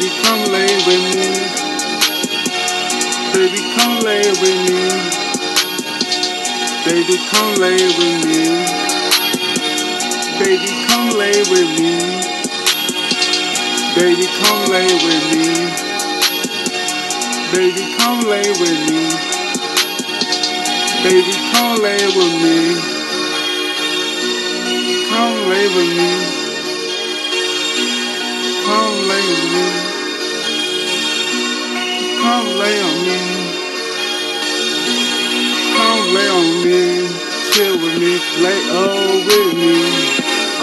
Baby, come lay with me. Baby, come lay with me. Baby, come lay with me. Baby, come lay with me. Baby, come lay with me. Baby, come lay with me. Baby, come lay with me. Come lay with me. Chill with me. Lay up with me.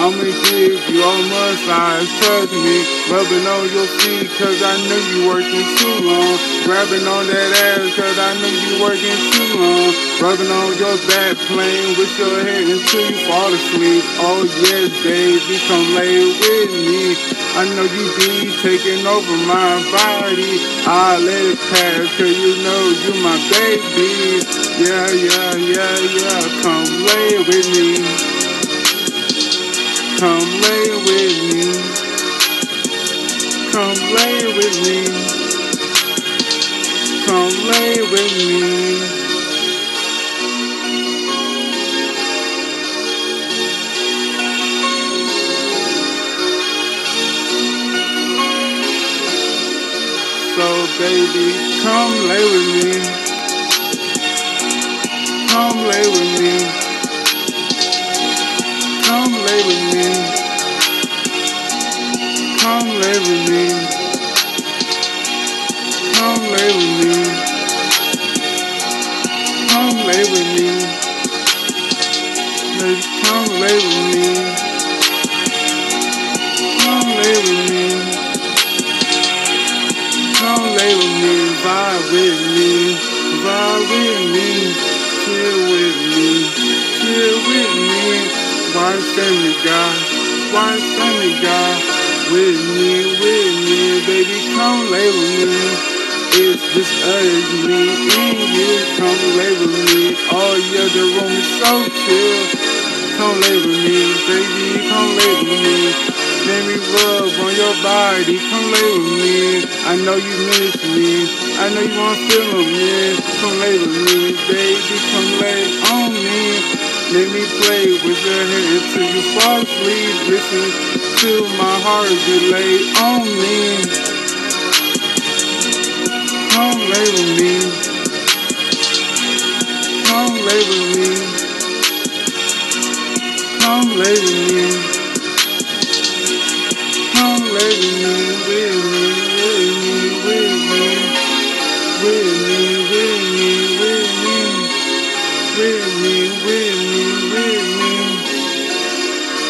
I'ma give you all my size, trust me. Rubbing on your feet, cause I know you working too long. Grabbing on that ass, cause I know you working too long. Rubbing on your back, playing with your head until you fall asleep. Oh yes, baby, come lay with me. I know you be taking over my body. I let it pass, cause you know you my baby. Yeah, yeah, yeah, yeah, come lay with me. Come lay with me. Baby, come lay with me. Come lay with me. Come lay with me. Come lay with me. Come lay with me. Come lay with me. Come lay with me. With me. Vibe with me. Chill with me. Chill with me. Watch Family Guy, watch Family Guy with me, with me, baby, come lay with me. It's just us, me and you, come with me. Oh yeah, the room is so chill. Come lay with me, baby, come lay with me. Let me rub on your body, come lay with me. I know you miss me, I know you want to feel me. Come lay with me, baby, come lay on me. Let me play with your head until you fall asleep. Listen to my heart delay on me. Come lay with me. With me, with me, with me.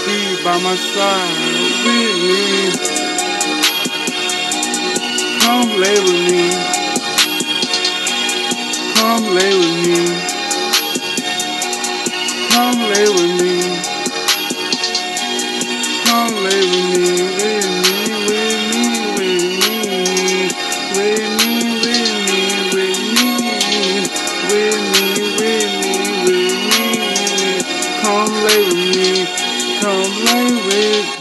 Be by my side, with me. Come lay with me. Come lay with me. Come lay with me. Come lay with me, come lay with